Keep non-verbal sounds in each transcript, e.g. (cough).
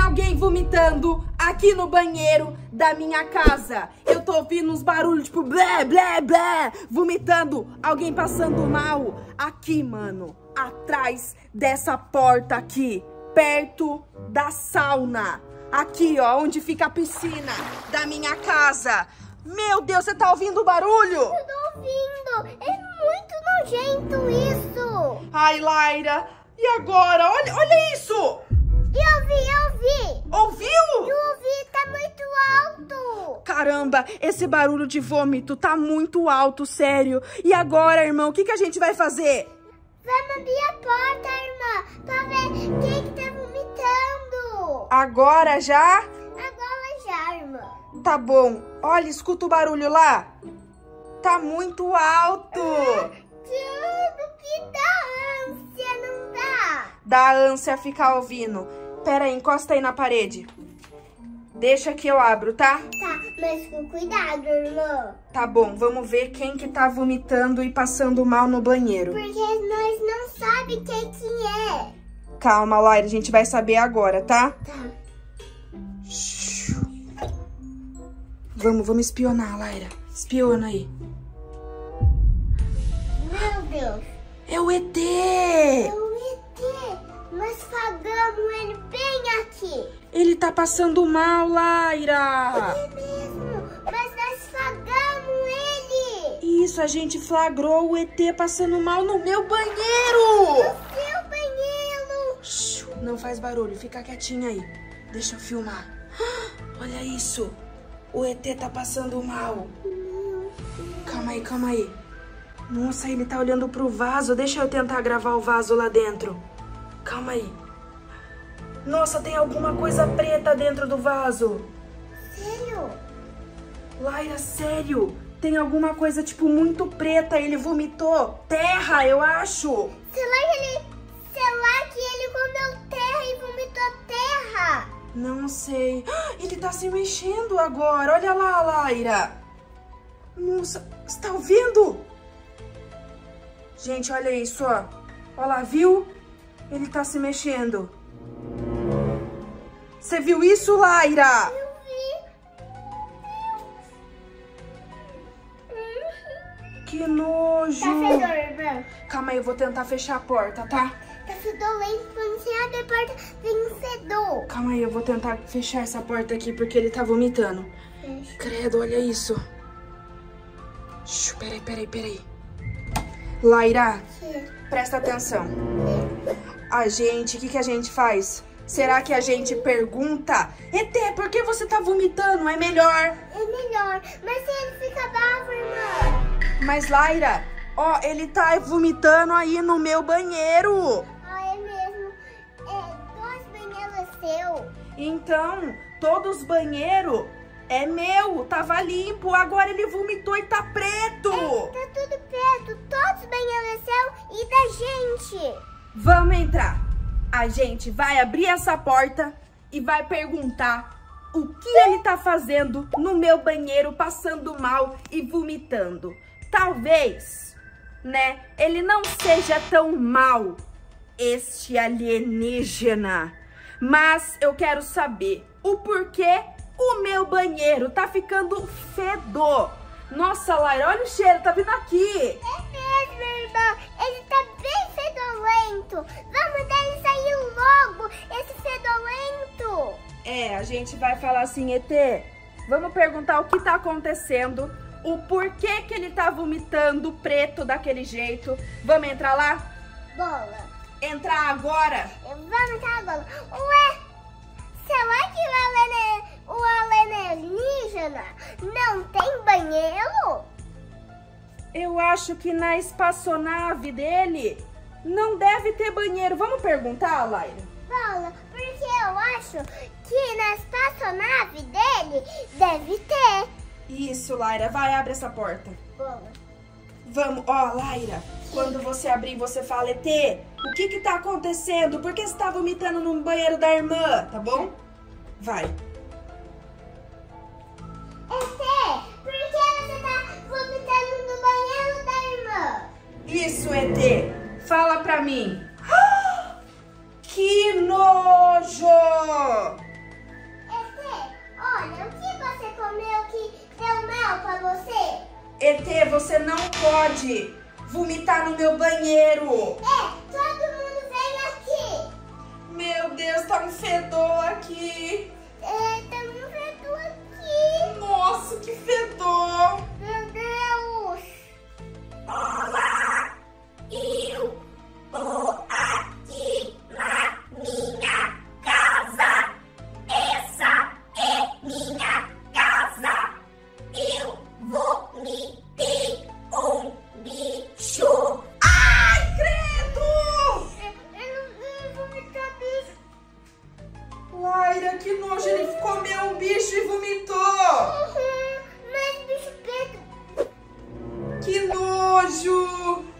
alguém vomitando aqui no banheiro da minha casa. Eu tô ouvindo uns barulhos tipo blé, blé, blé, vomitando. Alguém passando mal aqui, mano, atrás dessa porta aqui, perto da sauna. Aqui, ó, onde fica a piscina da minha casa. Meu Deus, você tá ouvindo o barulho? Eu tô ouvindo. É muito nojento isso. Ai, Laira, e agora? Olha, olha isso! Eu vi, eu vi. Ouviu? Eu ouvi, tá muito alto. Caramba, esse barulho de vômito tá muito alto, sério. E agora, irmão, o que, que a gente vai fazer? Vamos abrir a porta, irmã, pra ver quem que tá vomitando. Agora já? Agora já, irmã. Tá bom. Olha, escuta o barulho lá. Tá muito alto. Tudo que dá ânsia, não dá? Dá ânsia ficar ouvindo. Pera aí, encosta aí na parede. Deixa que eu abro, tá? Tá, mas com cuidado, irmã. Tá bom, vamos ver quem que tá vomitando e passando mal no banheiro. Porque nós não sabemos quem que é. Calma, Laira, a gente vai saber agora, tá? Tá. Vamos, vamos espionar, Laira. Espiona aí. Meu Deus. É o ET! É o. Nós pagamos ele bem aqui. Ele tá passando mal, Laira! É mesmo. Mas nós pagamos ele. Isso, a gente flagrou o ET passando mal no meu banheiro! No seu banheiro. Shhh, Não faz barulho, fica quietinha aí. Deixa eu filmar. (gasps) Olha isso! O ET tá passando mal. Calma aí, calma aí. Nossa, ele tá olhando pro vaso. Deixa eu tentar gravar o vaso lá dentro. Calma aí. Nossa, tem alguma coisa preta dentro do vaso. Sério? Laira, sério? Tem alguma coisa, tipo, muito preta. Ele vomitou terra, eu acho. Será que ele... Será que ele comeu terra e vomitou terra? Não sei. (gasps) Ele tá se mexendo agora. Olha lá, Laira. Nossa, você tá ouvindo? Gente, olha isso, ó. Olha lá, viu? Ele tá se mexendo. Você viu isso, Laira? Eu vi. Que nojo. Tá fedor, irmã. Calma aí, eu vou tentar fechar a porta, tá? Tá fedorento. Quando você abre a porta, vem fedor. Calma aí, eu vou tentar fechar essa porta aqui porque ele tá vomitando. Fecha. Credo, olha isso. Shhh, peraí, peraí, peraí. Laira, presta atenção. A gente, o que, que a gente faz? Será que a gente pergunta? ET, por que você tá vomitando? É melhor. É melhor. Mas se ele fica bravo, irmã. Mas, Laira, ó, ele tá vomitando aí no meu banheiro. Ah, é mesmo. É, dois banheiros seu. Então, todos os banheiros é meu, tava limpo. Agora ele vomitou e tá preto. Tá tudo perto. Todos os banheiros seu e da gente. Vamos entrar. A gente vai abrir essa porta e vai perguntar o que ele tá fazendo no meu banheiro, passando mal e vomitando. Talvez, né, ele não seja tão mal, este alienígena. Mas eu quero saber o porquê o meu banheiro tá ficando fedor. Nossa, Laira, olha o cheiro, tá vindo aqui. É mesmo, gente vai falar assim, ET, vamos perguntar o que tá acontecendo, o porquê que ele tá vomitando preto daquele jeito. Vamos entrar lá? Bola. Entrar agora? Vamos entrar agora. Ué, será que o, alene, o alienígena não tem banheiro? Eu acho que na espaçonave dele não deve ter banheiro. Vamos perguntar, Laira? Bola, porque eu acho que na espaçonave dele deve ter. Isso, Laira, vai, abre essa porta. Bola. Vamos, ó, Laira, quando você abrir, você fala, ET, o que que tá acontecendo? Por que você tá vomitando no banheiro da irmã, tá bom? Vai. ET, por que você tá vomitando no banheiro da irmã? Isso, ET, fala pra mim. Que nojo! ET, olha, o que você comeu que deu mal pra você? ET, você não pode vomitar no meu banheiro! É, todo mundo vem aqui! Meu Deus, tá um fedor aqui!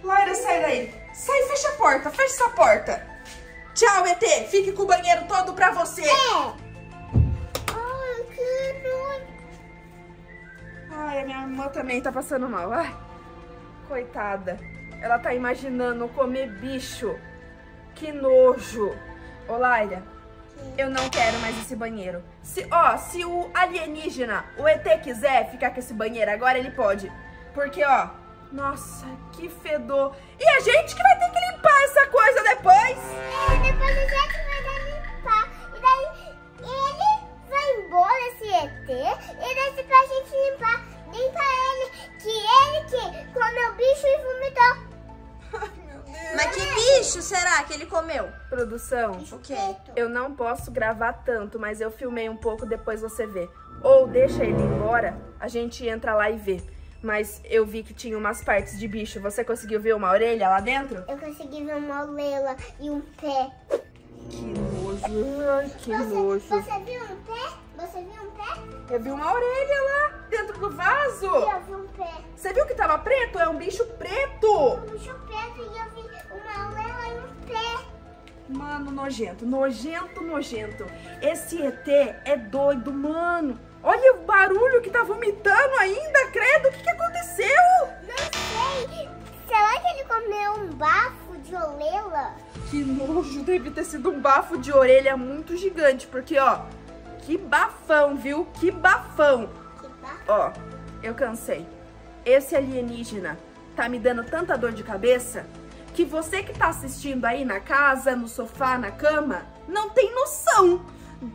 Laira, sai daí. Sai, fecha a porta, fecha essa porta. Tchau, ET. Fique com o banheiro todo pra você. É. Ai, que. Ai, a minha irmã também tá passando mal. Ai, coitada. Ela tá imaginando comer bicho. Que nojo. Ô, Laira, eu não quero mais esse banheiro. Se, ó, se o alienígena, o ET quiser ficar com esse banheiro agora, ele pode. Porque, ó, nossa, que fedor. E a gente que vai ter que limpar essa coisa depois. É, depois a gente vai dar limpar. E daí ele vai embora, esse ET. E daí pra gente limpar, limpa ele. Que ele que comeu bicho e vomitou. Ai, meu Deus. Mas que bicho será que ele comeu? Produção, preto. eu não posso gravar tanto, mas eu filmei um pouco, depois você vê. Ou deixa ele embora, a gente entra lá e vê. Mas eu vi que tinha umas partes de bicho. Você conseguiu ver uma orelha lá dentro? Eu consegui ver uma orelha e um pé. Que nojo, ai, que Você, nojo. você viu um pé? Você viu um pé? Eu vi uma orelha lá dentro do vaso. Eu vi um pé. Você viu que tava preto? É um bicho preto. Um bicho preto e eu vi uma orelha e um pé. Mano, nojento, nojento, nojento. Esse ET é doido, mano. Olha o barulho que tá vomitando ainda, credo. O que, que aconteceu? Não sei. Será que ele comeu um bafo de orelha? Que nojo, deve ter sido um bafo de orelha muito gigante, porque, ó, que bafão, viu? Que bafão. Que bafo. Ó, eu cansei. Esse alienígena tá me dando tanta dor de cabeça que você que tá assistindo aí na casa, no sofá, na cama, não tem noção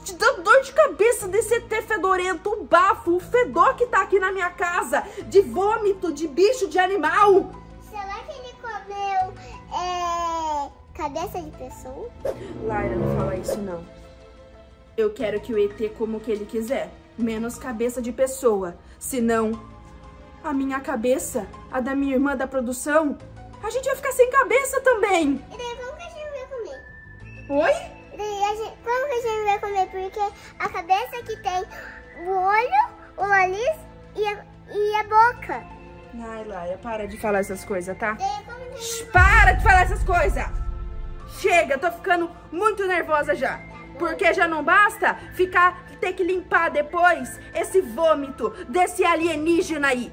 de da dor de cabeça desse ET fedorento, o bafo, o fedor que tá aqui na minha casa, de vômito, de bicho, de animal. Será que ele comeu é, cabeça de pessoa? Laira, não fala isso não. Eu quero que o ET coma o que ele quiser, menos cabeça de pessoa. Senão, a minha cabeça, a da minha irmã da produção, a gente vai ficar sem cabeça também. E daí como que a gente vai comer? Oi? E daí gente, como que a gente vai comer? Porque a cabeça que tem o olho, o nariz e a, e a boca. Ai, Laira, para de falar essas coisas, tá? E daí como que a gente Shh, Para de falar essas coisas! Chega, tô ficando muito nervosa já. Porque já não basta ficar ter que limpar depois esse vômito desse alienígena aí.